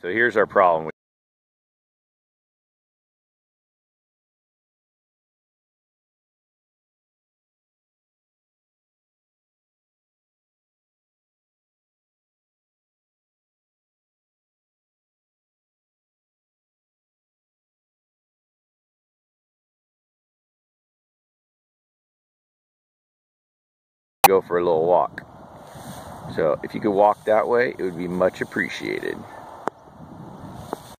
So here's our problem. Go for a little walk. So if you could walk that way, it would be much appreciated.